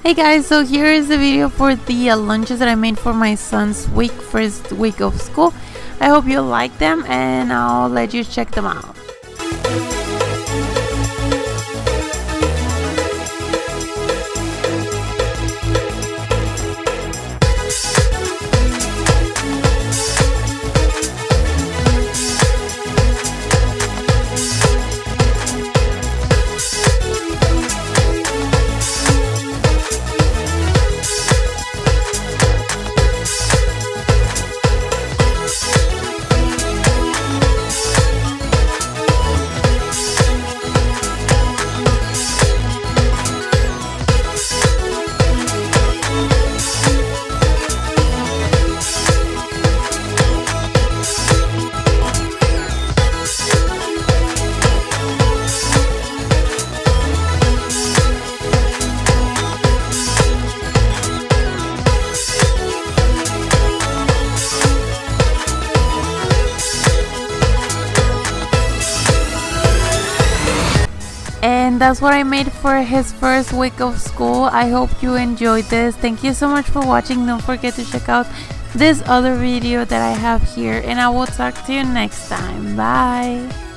Hey guys, so here is the video for the uh, lunches that I made for my son's week, first week of school. I hope you like them and I'll let you check them out. And that's what I made for his first week of school. I hope you enjoyed this. Thank you so much for watching. Don't forget to check out this other video that I have here and I will talk to you next time. Bye.